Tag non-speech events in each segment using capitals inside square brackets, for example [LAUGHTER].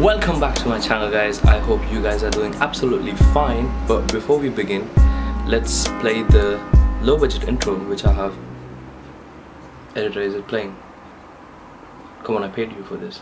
welcome back to my channel guys. I hope you guys are doing absolutely fine. But before we begin let's play the low budget intro which i have. Editor is it playing? Come on i paid you for this.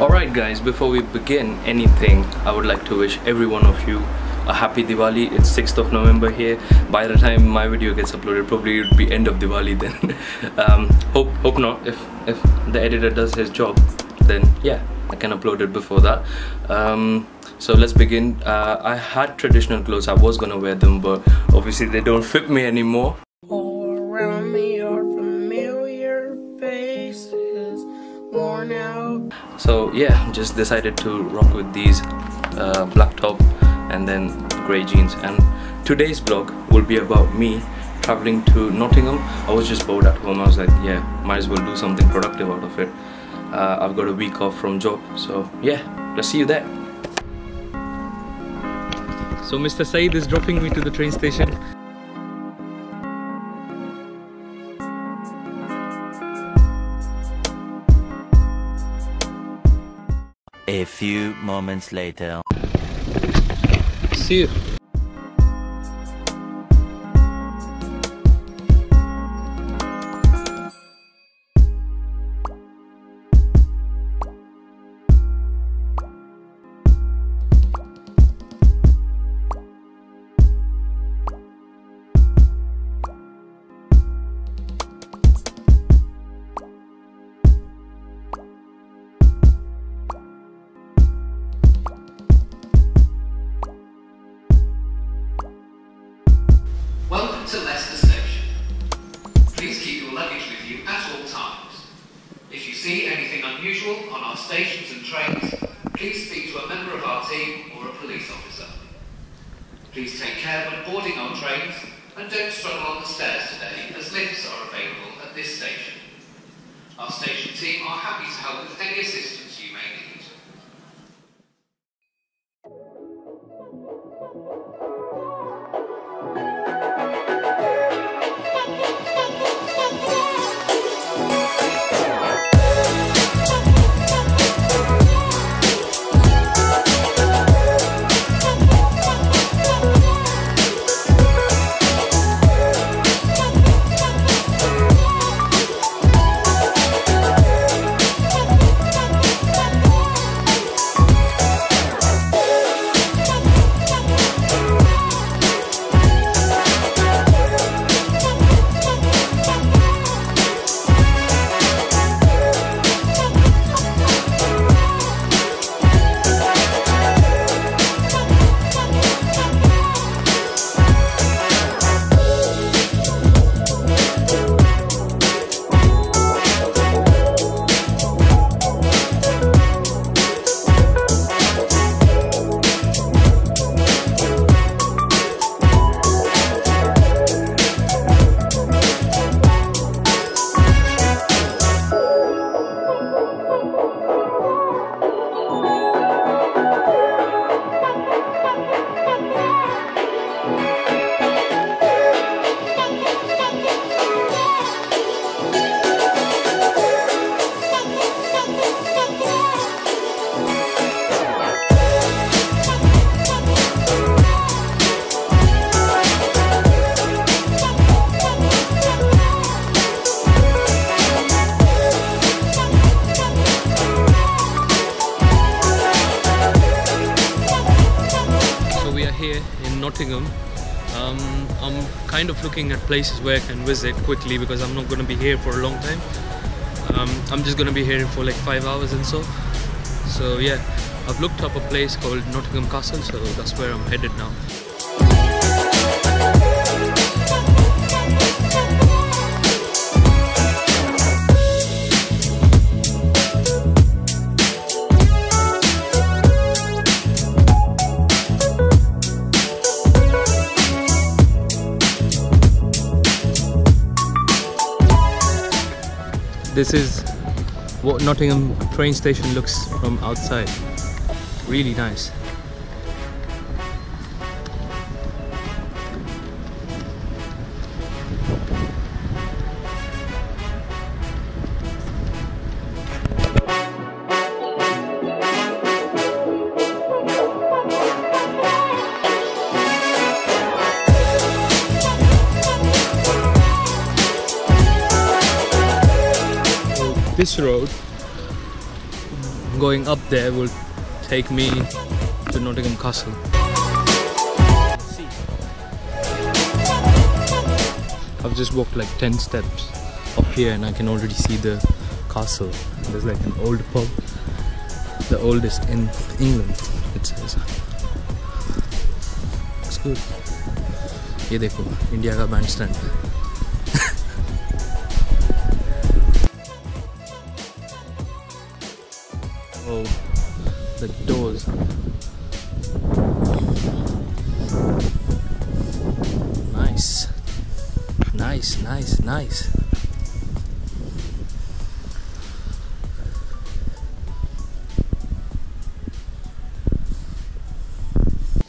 Alright guys before we begin anything i would like to wish every one of you a happy Diwali. It's 6th of November here. By the time my video gets uploaded, probably it'll be end of Diwali then. [LAUGHS] um, hope hope not. If if the editor does his job, then yeah, I can upload it before that. Um, so let's begin. Uh, I had traditional clothes. I was gonna wear them, but obviously they don't fit me anymore. All around me are familiar faces, worn out. So yeah, just decided to rock with these uh, black top and then grey jeans. And today's vlog will be about me traveling to Nottingham. I was just bored at home. I was like yeah might as well do something productive out of it. Uh, I've got a week off from job so yeah let's see you there. So Mr. Said is dropping me to the train station. A few moments later. See Leicester Station. Please keep your luggage with you at all times. If you see anything unusual on our stations and trains, please speak to a member of our team or a police officer. Please take care when boarding our trains and don't struggle on the stairs today as lifts are available at this station. Our station team are happy to help with any assistance Nottingham. Um, I'm kind of looking at places where I can visit quickly because I'm not going to be here for a long time. Um, I'm just going to be here for like five hours and so. So yeah, I've looked up a place called Nottingham Castle, so that's where I'm headed now. This is what Nottingham train station looks from outside. Really nice. this road going up there will take me to Nottingham Castle. I've just walked like 10 steps up here and I can already see the castle. There's like an old pub, the oldest in England, it says. It's good. ये देखो India का band stand the doors. Nice. Nice nice nice.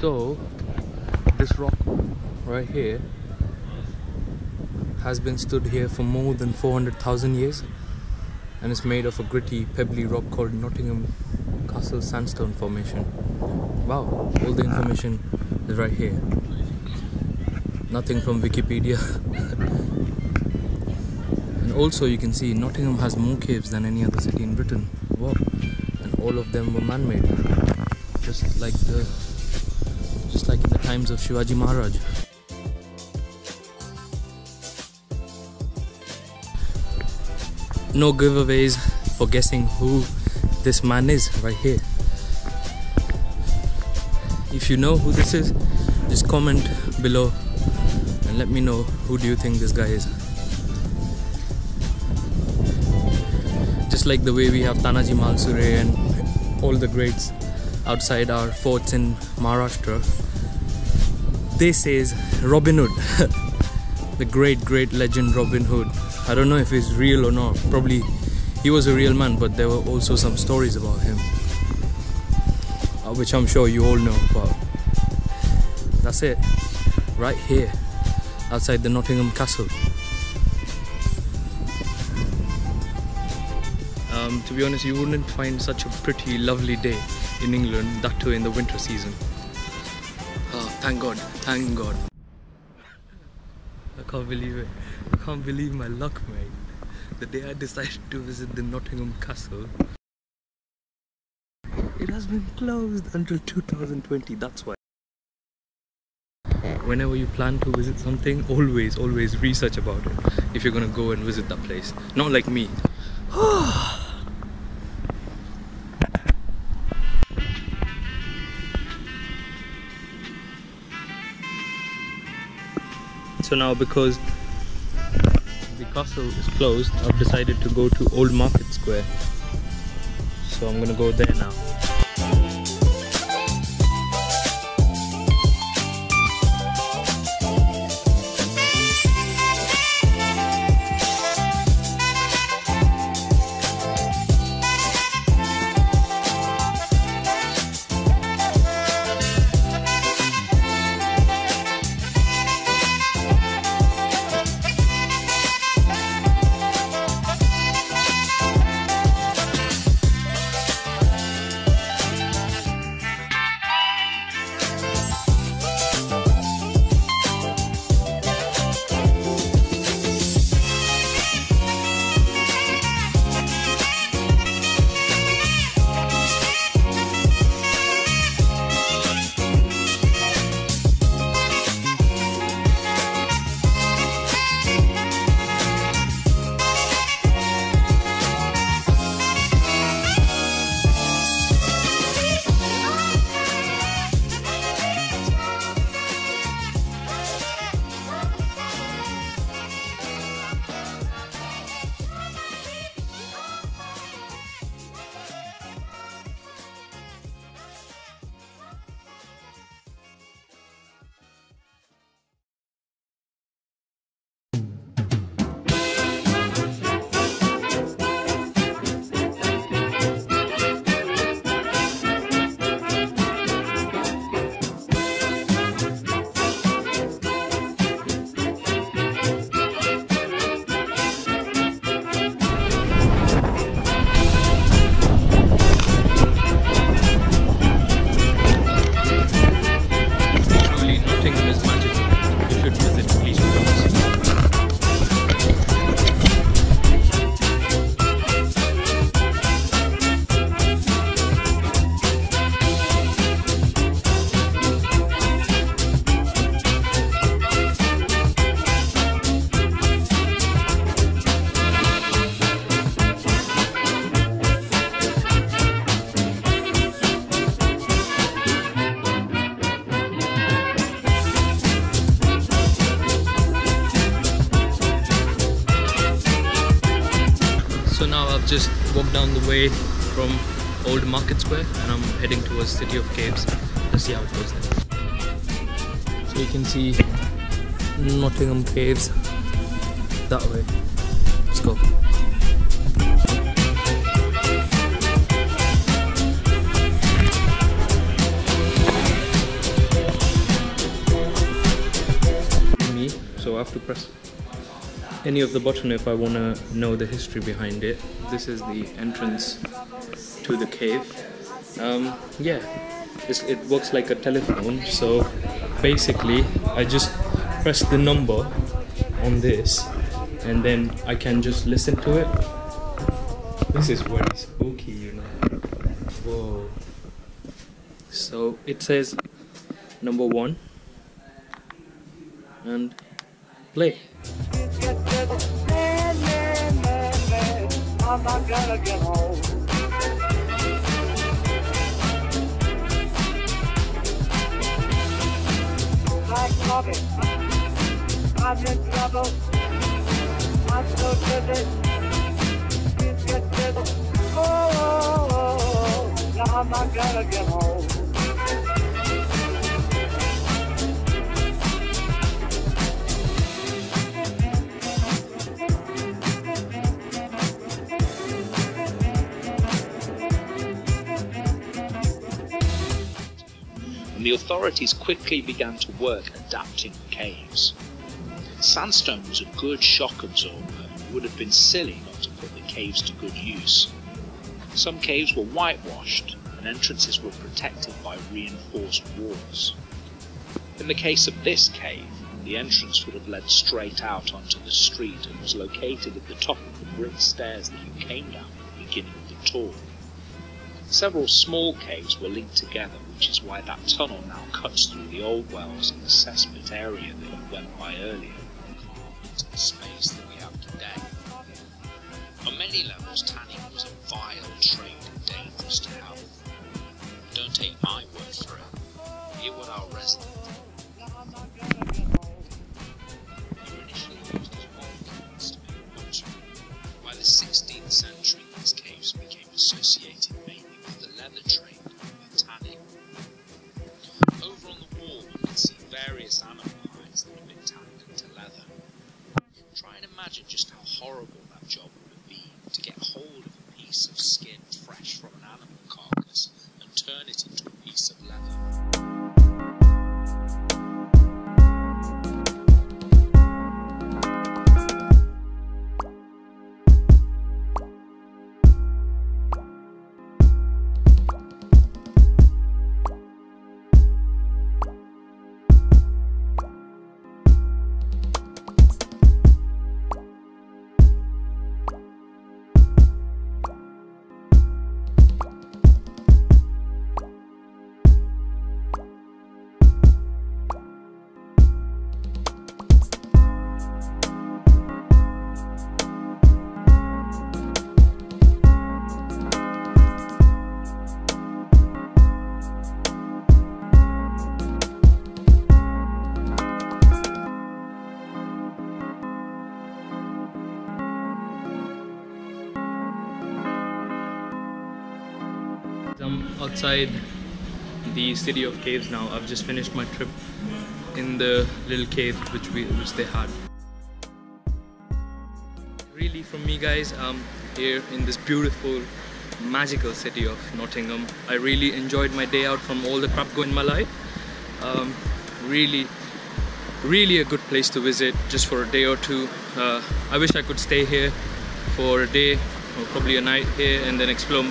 So this rock right here has been stood here for more than 400,000 years and it's made of a gritty pebbly rock called Nottingham Castle Sandstone Formation. Wow, all the information is right here. Nothing from Wikipedia. [LAUGHS] and also you can see Nottingham has more caves than any other city in Britain. Wow. And all of them were man-made. Just like the just like in the times of Shivaji Maharaj. no giveaways for guessing who this man is right here. If you know who this is, just comment below and let me know who do you think this guy is. Just like the way we have Tanaji Malusare and all the greats outside our forts in Maharashtra, this is Robin Hood, [LAUGHS] the great, great legend Robin Hood. I don't know if he's real or not. Probably he was a real man, but there were also some stories about him, uh, which I'm sure you all know about. That's it, right here, outside the Nottingham Castle. Um, to be honest, you wouldn't find such a pretty, lovely day in England, that too in the winter season. Oh, thank God, thank God. [LAUGHS] I can't believe it. I can't believe my luck, mate. The day I decided to visit the Nottingham Castle, it has been closed until 2020. That's why. Whenever you plan to visit something, always, always research about it if you're gonna go and visit that place. Not like me. [SIGHS] so now because the castle is closed I've decided to go to Old Market Square. So I'm gonna go there now walked down the way from Old Market Square and I'm heading towards City of Caves. Let's see how it goes there. So you can see Nottingham Caves that way. Let's go. Me, so I have to press any of the button if I want to know the history behind it. This is the entrance to the cave. Um, yeah, it's, it works like a telephone. So basically, I just press the number on this, and then I can just listen to it. This is very spooky, you know. Whoa. So it says number one and play. I'm not gonna get home. Like Bobby, I'm in trouble. I'm so dizzy. Please get dizzy. Oh, oh, oh, oh. Now I'm not gonna get home. And the authorities quickly began to work adapting the caves. Sandstone was a good shock absorber and it would have been silly not to put the caves to good use. Some caves were whitewashed and entrances were protected by reinforced walls. In the case of this cave, the entrance would have led straight out onto the street and was located at the top of the brick stairs that you came down at the beginning of the tour. Several small caves were linked together, which is why that tunnel now cuts through the old wells and the cesspit area that you went by earlier, into the space that we have today. On many levels, tanning was a vile trade and dangerous to health. Don't take my word for it. Hear what our resident they were initially used as wallflowers to make pottery. By the 16th century, these caves became associated various animal hides that have been tanned into leather. Try and imagine just how horrible outside the city of caves now. I've just finished my trip in the little cave which we which they had. Really from me guys, I'm here in this beautiful magical city of Nottingham. I really enjoyed my day out from all the crap going in my life. Um, really really a good place to visit just for a day or two. Uh, I wish I could stay here for a day or probably a night here and then explore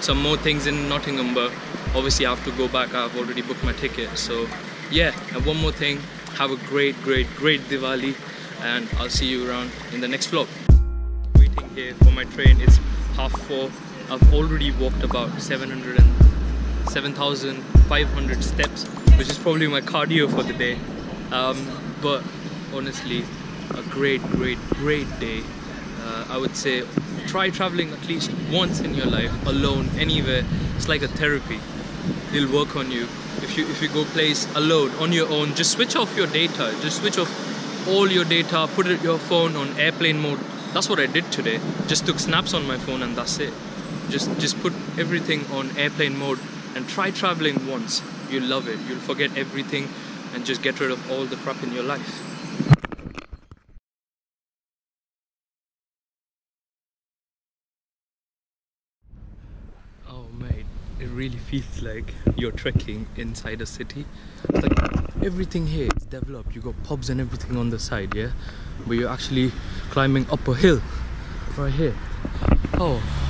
some more things in Nottingham but obviously I have to go back. I've already booked my ticket. So yeah and one more thing. Have a great great great Diwali and I'll see you around in the next vlog. Waiting here for my train. It's half four. I've already walked about 700 and 7,500 steps which is probably my cardio for the day. Um, but honestly a great great great day uh, I would say try traveling at least once in your life alone anywhere. It's like a therapy. It'll work on you. If you if you go place alone on your own just switch off your data. Just switch off all your data put your phone on airplane mode. That's what I did today. Just took snaps on my phone and that's it. Just just put everything on airplane mode and try traveling once. You'll love it. You'll forget everything and just get rid of all the crap in your life it really feels like you're trekking inside a city. It's like everything here is developed. You got pubs and everything on the side yeah? But you're actually climbing up a hill right here. Oh